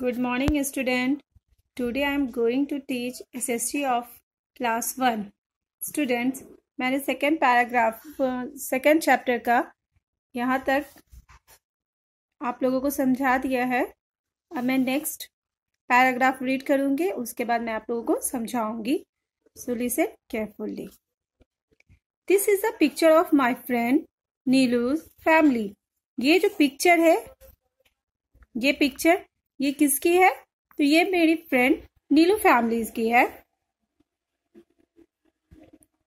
Good morning student. Today I am going to teach SST of class one Students, मैंने second paragraph second chapter का यहाँ तक आप लोगों को समझा दिया है। अब मैं नेक्स्ट पैराग्राफ रीड करूँगी उसके बाद मैं आप लोगों को समझाऊँगी। So listen carefully this is a picture of my friend Neelu's family ये जो पिक्चर है ये पिक्चर ये किसकी है? तो ये मेरी फ्रेंड नीलू फैमिलीज़ की है।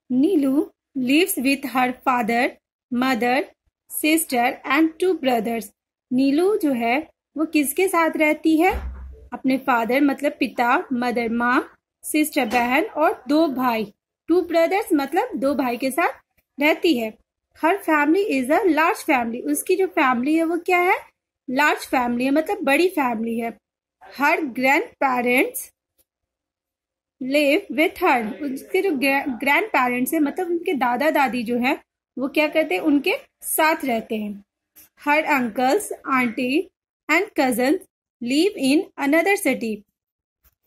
Neelu lives with her father mother sister and two brothers Neelu जो है, वो किसके साथ रहती है? अपने फादर मतलब पिता मदर माँ सिस्टर बहन और दो भाई। टू ब्रदर्स मतलब दो भाई के साथ रहती है। Her family is a large family उसकी जो फैमिली है, वो क्या है? लार्ज फैमिली है मतलब बड़ी फैमिली है। Her grandparents live with her उसके जो ग्रैंड पेरेंट्स है मतलब उनके दादा दादी जो है, वो क्या करते हैं, उनके साथ रहते हैं। Her uncles aunty and cousin live in another city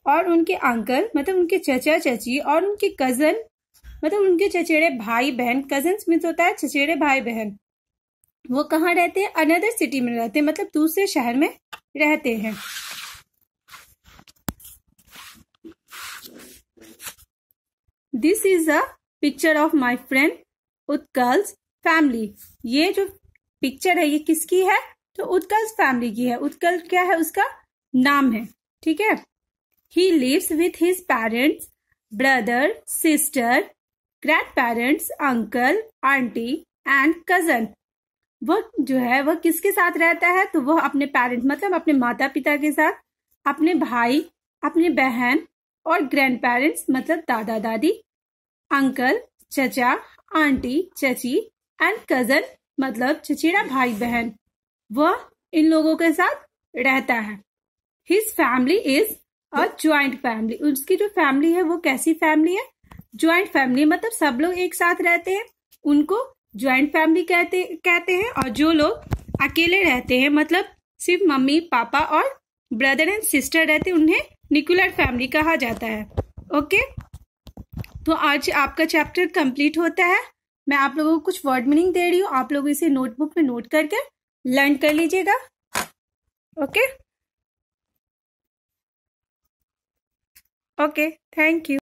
और उनके अंकल मतलब उनके चचा चची और उनके कज़न मतलब उनके चचेरे भाई बहन कज़न मीन्स होता है चचेरे भाई बहन वो कहाँ रहते हैं? अनदर सिटी में रहते हैं मतलब दूसरे शहर में रहते हैं। This is a picture of my friend Utkal's family ये जो पिक्चर है, ये किसकी है? तो उत्कल्स फैमिली की है। उत्कल क्या है? उसका नाम है, ठीक है? He lives with his parents brother sister grandparents uncle aunty and cousin वो जो है, वह किसके साथ रहता है? तो वह अपने पेरेंट मतलब अपने माता पिता के साथ, अपने भाई, अपने बहन और ग्रैंड पेरेंट्स मतलब दादा दादी अंकल चचा आंटी चची एंड कज़न मतलब चचेरा भाई बहन वह इन लोगों के साथ रहता है। His family is a joint family उसकी जो फैमिली है, वो कैसी फैमिली है? ज्वाइंट फैमिली मतलब सब लोग एक साथ रहते हैं। उनको ज्वाइंट फैमिली कहते कहते हैं और जो लोग अकेले रहते हैं मतलब सिर्फ़ मम्मी, पापा और ब्रदर एंड सिस्टर रहते हैं, उन्हें निकुलर फैमिली कहा जाता है। ओके तो आज आपका चैप्टर कंप्लीट होता है। मैं आप लोगों को कुछ वर्ड मीनिंग दे रही हूँ। आप लोग इसे नोटबुक में नोट करके लर्न कर लीजिएगा। Okay okay thank you